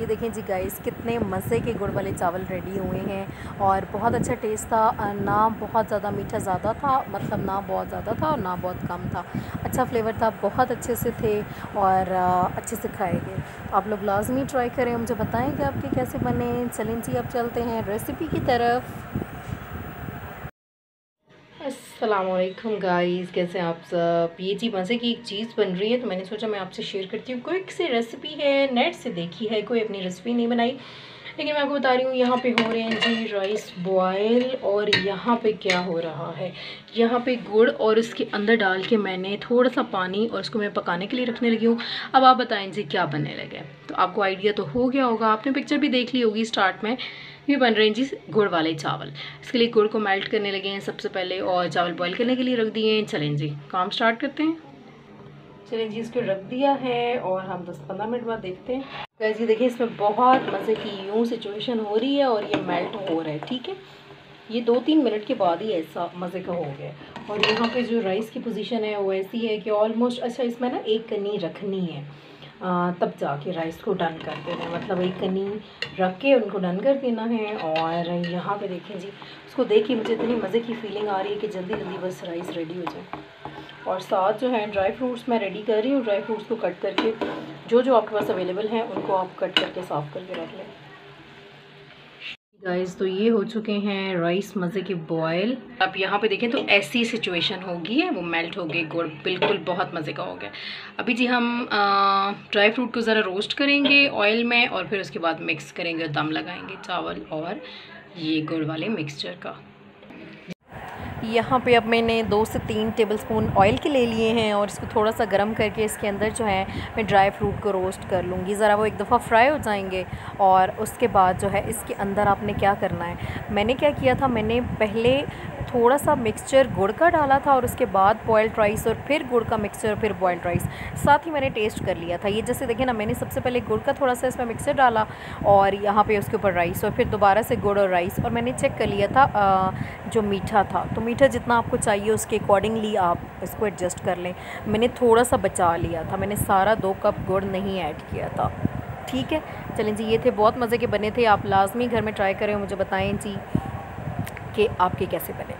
ये देखें जी गाइस कितने मज़े के गुड़ वाले चावल रेडी हुए हैं और बहुत अच्छा टेस्ट था ना बहुत ज़्यादा मीठा ज़्यादा था मतलब ना बहुत ज़्यादा था और ना बहुत कम था। अच्छा फ्लेवर था, बहुत अच्छे से थे और अच्छे से खाए गए। आप लोग लाजमी ट्राई करें, मुझे बताएँ कि आपके कैसे बने? चलें जी आप चलते हैं रेसिपी की तरफ़। असलम गाइस कैसे आप सब? ये जी मज़े की एक चीज़ बन रही है तो मैंने सोचा मैं आपसे शेयर करती हूँ। क्विक सी रेसिपी है नेट से देखी है, कोई अपनी रेसिपी नहीं बनाई। लेकिन मैं आपको बता रही हूँ, यहाँ पे हो रहे हैं जी राइस बॉयल और यहाँ पे क्या हो रहा है? यहाँ पे गुड़ और उसके अंदर डाल के मैंने थोड़ा सा पानी और उसको मैं पकाने के लिए रखने लगी हूँ। अब आप बताएँ जी क्या बनने लगे तो आपको आइडिया तो हो गया होगा, आपने पिक्चर भी देख ली होगी स्टार्ट में। ये बन रहे हैं जी गुड़ वाले चावल। इसके लिए गुड़ को मेल्ट करने लगे हैं सबसे पहले और चावल बॉईल करने के लिए रख दिए हैं। चलें जी, काम स्टार्ट करते हैं। चलें जी, इसको रख दिया है और हम 10-15 मिनट बाद देखते हैं। जी देखिए, इसमें बहुत मज़े की यूँ सिचुएशन हो रही है और ये मेल्ट हो रहा है, ठीक है? ये दो तीन मिनट के बाद ही ऐसा मज़े का हो गया। और यहाँ पे जो राइस की पोजीशन है, वो ऐसी है कि ऑलमोस्ट अच्छा इसमें ना एक कनी रखनी है। तब जाके राइस को डन कर देना है। मतलब एक कनी रख के उनको डन कर देना है और यहाँ पे देखें जी, उसको देख के मुझे इतनी मज़े की फीलिंग आ रही है कि जल्दी जल्दी बस राइस रेडी हो जाए। और साथ जो है ड्राई फ्रूट्स मैं रेडी कर रही हूँ। ड्राई फ्रूट्स को कट करके जो जो आपके पास अवेलेबल हैं, उनको आप कट करके साफ़ करके रख लें। गाइस तो ये हो चुके हैं राइस मज़े के बॉयल अब यहाँ पे देखें तो ऐसी सिचुएशन होगी है वो मेल्ट हो गई गुड़ बिल्कुल बहुत मज़े का हो गया. अभी जी हम ड्राई फ्रूट को ज़रा रोस्ट करेंगे ऑयल में, और फिर उसके बाद मिक्स करेंगे और दम लगाएँगे चावल और ये गुड़ वाले मिक्सचर का. यहाँ पे अब मैंने दो से तीन टेबलस्पून ऑयल के ले लिए हैं और इसको थोड़ा सा गर्म करके इसके अंदर जो है, मैं ड्राई फ्रूट को रोस्ट कर लूँगी। ज़रा वो एक दफ़ा फ्राई हो जाएँगे और उसके बाद जो है, इसके अंदर आपने क्या करना है? मैंने क्या किया था, मैंने पहले थोड़ा सा मिक्सचर गुड़ का डाला था और उसके बाद बॉयल्ड राइस और फिर गुड़ का मिक्सचर फिर बॉयल्ड राइस साथ ही मैंने टेस्ट कर लिया था। ये जैसे देखें ना मैंने सबसे पहले गुड़ का थोड़ा सा इसमें मिक्सचर डाला और यहाँ पे उसके ऊपर राइस और फिर दोबारा से गुड़ और राइस और मैंने चेक कर लिया था आ, जो मीठा था। तो मीठा जितना आपको चाहिए उसके अकॉर्डिंगली आप इसको एडजस्ट कर लें। मैंने थोड़ा सा बचा लिया था। मैंने सारा दो कप गुड़ नहीं ऐड किया था। ठीक है? चलें जी ये थे बहुत मज़े के बने थे। आप लाजमी घर में ट्राई करें मुझे बताएँ जी। कि आपके कैसे बने।